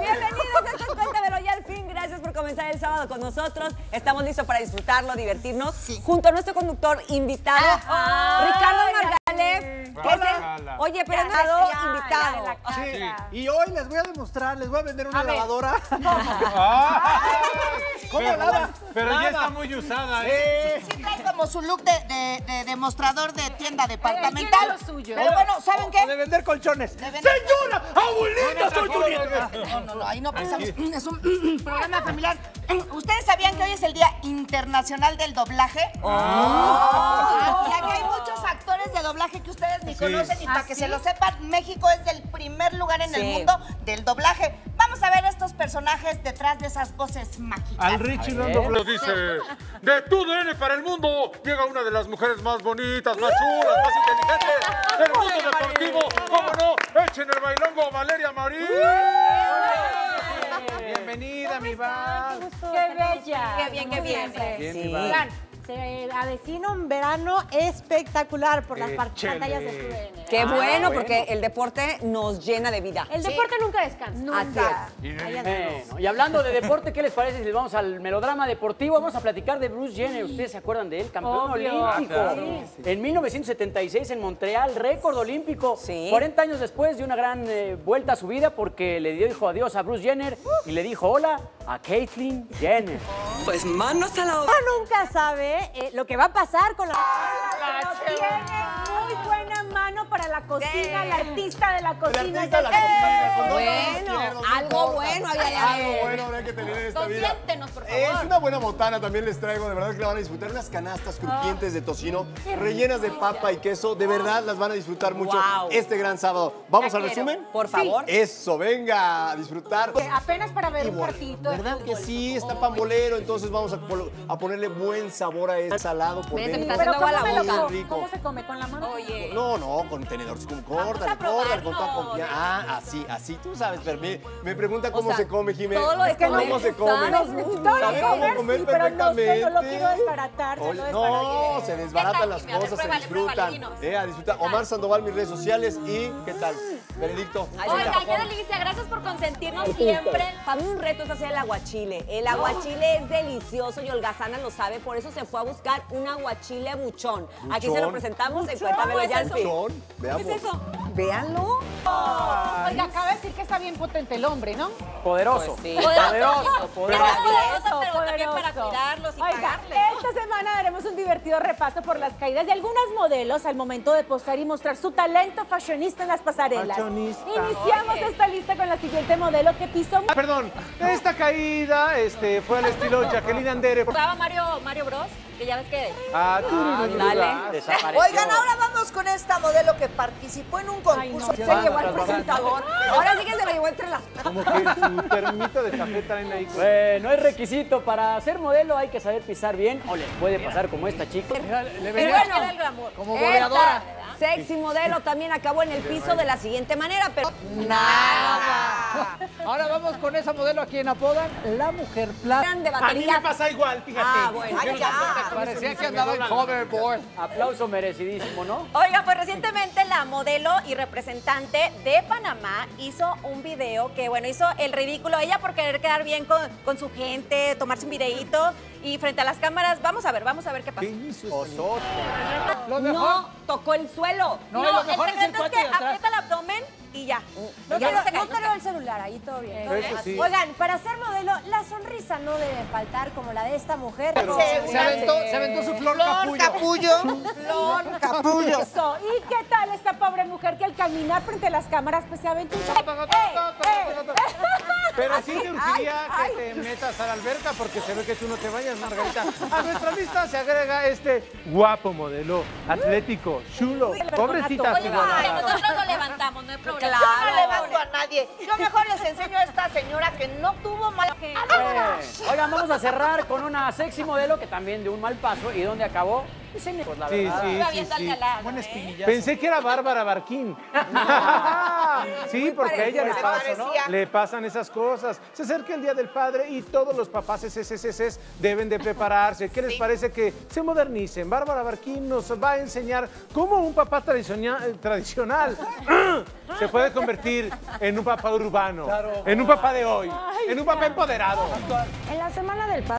Bienvenidos a este Cuéntamelo ya al fin. Gracias por comenzar el sábado con nosotros. Estamos listos para disfrutarlo, divertirnos. Junto a nuestro conductor invitado, Ricardo Margalef. que es el- Oye, pero no invitado. Sí, y hoy les voy a demostrar, les voy a vender una A ver. lavadora. ¿Cómo Pero, lava? pero ya está muy usada, ¿eh? Sí. Sí trae como su look de, de- de demostrador de tienda tiene departamental. lo suyo. Pero bueno, ¿saben O qué? de vender colchones. De vender- ¡Señora! ¡Abuelita! ¡Soy tu nieto! No, no, no, ahí no pensamos. Es un programa familiar. ¿Ustedes sabían que hoy es el Día Internacional del Doblaje? Y aquí hay muchos actores de doblaje que ustedes ni conocen y para que se lo sepan, México es el primer lugar en el mundo del doblaje. Vamos a ver estos personajes detrás de esas voces mágicas. Al Richie doblado. Dice, de tu DN para el mundo, llega una de las mujeres más bonitas, más chulas, más inteligentes del mundo deportivo. ¿Cómo no? Echen el bailongo, Valeria Marín. Bienvenida, mi Val. ¡Qué bella! Qué bien, qué bien. Bien, Sí. mi se avecina un verano espectacular por las pantallas de TUDN. Qué Ah, bueno, porque el deporte nos llena de vida. El deporte nunca descansa. Así es. Bueno, y hablando de deporte, ¿qué les parece si les vamos al melodrama deportivo? Vamos a platicar de Bruce Jenner. ¿Ustedes se acuerdan de él? Campeón Obvio. olímpico. Ah, claro. En 1976 en Montreal, récord olímpico. Sí. 40 años después de una gran eh, vuelta a su vida porque le dijo adiós a Bruce Jenner y le dijo hola a Caitlyn Jenner. Pues manos a la obra. Uno nunca sabe eh, lo que va a pasar con la... Pero tiene la cocina, la artista de la cocina. artista de la cocina, ¡Eh! Bueno, algo bueno había. Algo bueno habrá que tener en esta vida. Consiéntenos, por favor. Es una buena botana, también les traigo, de verdad que la van a disfrutar. Unas canastas crujientes de tocino, rellenas de papa y queso, de verdad las van a disfrutar mucho Wow. este gran sábado. ¿Vamos al resumen? Por favor. Eso, venga a disfrutar. Apenas para ver Y un de ¿Verdad que sí? Está pambolero, entonces vamos a, ponerle buen sabor a ese salado por Miren, se me dentro. está Pero haciendo agua ¿cómo, la me lo boca. co- Rico. ¿cómo se come? ¿Con la mano? Oye. No, no, con tenedor, con córtale, córtale, con toda confianza. Ah, así, así, tú sabes, pero me, me pregunta cómo sea, se come, Jimé. todo lo de ¿Cómo comer, se come? sabes muy Todo ¿Sabe lo cómo comer, sí, pero no no lo perfectamente? quiero desbaratar. No, se desbaratan las cosas, se disfrutan. Eh, a disfrutar. Omar Sandoval, mis redes sociales y ¿qué tal? Benedicto. Oiga, qué delicia, gracias por consentirnos siempre. Para mí un reto es hacer el aguachile. El aguachile es delicioso y Holgazana lo sabe, por eso se fue a buscar un aguachile buchón. Aquí se lo Buchón. presentamos en Cuéntamelo ya. Buchón, ¿Qué es eso? Véanlo. Oiga, acaba de decir que está bien potente el hombre, ¿no? Poderoso. Pues sí. Poderoso, poderoso. Poderoso, pero también para cuidarlos y Oiga, pagarles. esta semana haremos un divertido repaso por las caídas de algunas modelos al momento de posar y mostrar su talento fashionista en las pasarelas. Fashionista. Iniciamos esta lista con la siguiente modelo que pisó Ah, Perdón, esta caída este, fue al estilo Jacqueline Andere. Jugaba Mario, Mario Bros, que ya ves que Ah, turururu. Dale. Desapareció. Oigan, ahora vamos con esta modelo que participó en un concurso. Se llevó al presentador. Ahora sí que se lo llevó entre las Como que su termito de café traen ahí. Eh, no es requisito para ser modelo, hay que saber pisar bien o les puede pasar como esta chica. Le bueno, era el glamour. como esta goleadora. sexy modelo también acabó en el piso de la siguiente manera, pero nada. Ahora vamos con esa modelo a quien apodan la mujer plata. A mí me pasa igual, fíjate. Ah, bueno. Ay, ya. Parecía que andaba en hoverboard. Aplauso merecidísimo, ¿no? Oiga, pues recientemente la modelo y representante de Panamá hizo un video que, bueno, hizo el ridículo. Ella por querer quedar bien con, con su gente, tomarse un videíto y frente a las cámaras, vamos a ver, vamos a ver qué pasa. Lo mejor. No tocó el suelo. No, lo mejor el es el secreto es cuate que aprieta el abdomen y ya. No, Ya quiero- no no el celular, ahí todo bien. todo Eso bien. sí. Oigan, para ser modelo, la sonrisa no debe faltar como la de esta mujer. Se aventó, se aventó su flor capullo. capullo. Flor capullo. Eso. ¿Y qué tal esta pobre mujer que al caminar frente a las cámaras pues se aventó un. Pero sí te urgiría que te metas a la alberca porque se ve que tú no te bañas, Margarita. A nuestra lista se agrega este guapo modelo, atlético, chulo, pobrecita Oye, ay, nosotros lo levantamos, no hay problema. Yo no levanto a nadie. Yo mejor les enseño a esta señora que no tuvo mal. Eh, Oigan, vamos a cerrar con una sexy modelo que también de un mal paso y donde acabó. Pues, en- pues, la Sí, verdad. sí, sí, ¿eh? Pensé que era Bárbara Barquín. sí, porque a ella le, pasa, parecía. le pasan esas cosas. Se acerca el Día del Padre y todos los papás SSSS deben de prepararse. ¿Qué les parece que se modernicen? Bárbara Barquín nos va a enseñar cómo un papá tradicional, tradicional se puede convertir en un papá urbano, en un papá de hoy, en un papá empoderado. En la semana del